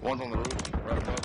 One's on the roof, right above.